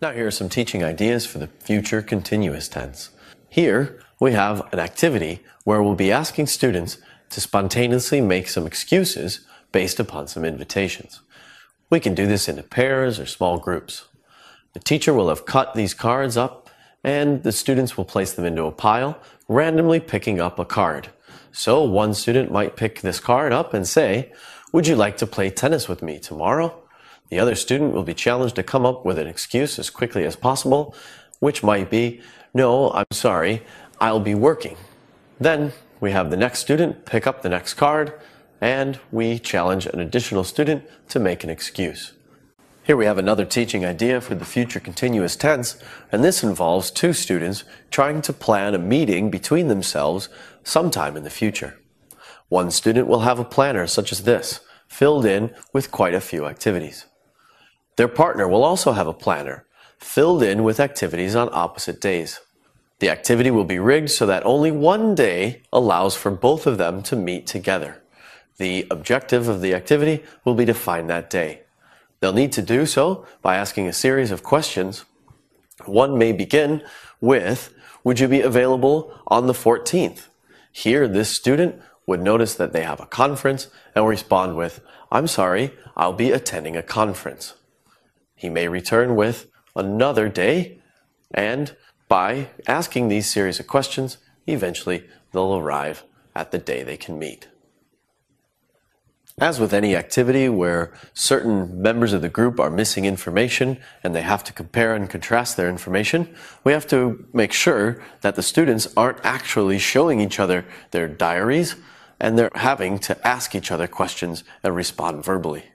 Now here are some teaching ideas for the future continuous tense. Here we have an activity where we'll be asking students to spontaneously make some excuses based upon some invitations. We can do this into pairs or small groups. The teacher will have cut these cards up and the students will place them into a pile, randomly picking up a card. So one student might pick this card up and say, would you like to play tennis with me tomorrow? The other student will be challenged to come up with an excuse as quickly as possible, which might be, no, I'm sorry, I'll be working. Then we have the next student pick up the next card, and we challenge an additional student to make an excuse. Here we have another teaching idea for the future continuous tense, and this involves two students trying to plan a meeting between themselves sometime in the future. One student will have a planner such as this, filled in with quite a few activities. Their partner will also have a planner, filled in with activities on opposite days. The activity will be rigged so that only one day allows for both of them to meet together. The objective of the activity will be to find that day. They'll need to do so by asking a series of questions. One may begin with, would you be available on the 14th? Here, this student would notice that they have a conference and respond with, I'm sorry, I'll be attending a conference. He may return with another day and by asking these series of questions, eventually they'll arrive at the day they can meet. As with any activity where certain members of the group are missing information and they have to compare and contrast their information, we have to make sure that the students aren't actually showing each other their diaries and they're having to ask each other questions and respond verbally.